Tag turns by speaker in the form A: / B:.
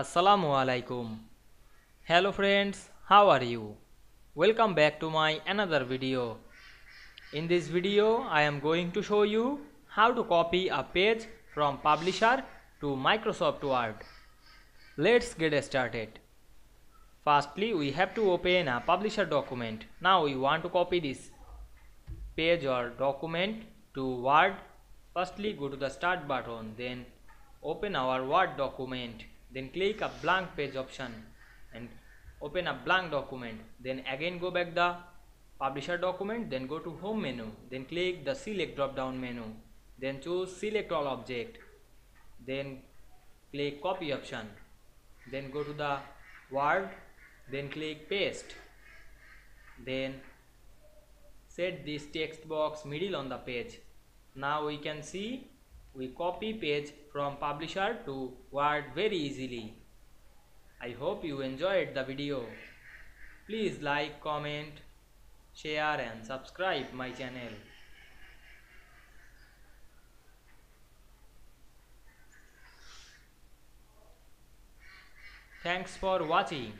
A: Assalamu alaikum. Hello friends, how are you? Welcome back to my another video. In this video, I am going to show you how to copy a page from Publisher to Microsoft Word. Let's get started. Firstly, we have to open a Publisher document. Now we want to copy this page or document to Word. Firstly, go to the Start button, then open our Word document then click a blank page option and open a blank document. Then again go back the publisher document then go to home menu. Then click the select drop down menu. Then choose select all object. Then click copy option. Then go to the word. Then click paste. Then set this text box middle on the page. Now we can see we copy page from publisher to word very easily. I hope you enjoyed the video. Please like comment share and subscribe my channel. Thanks for watching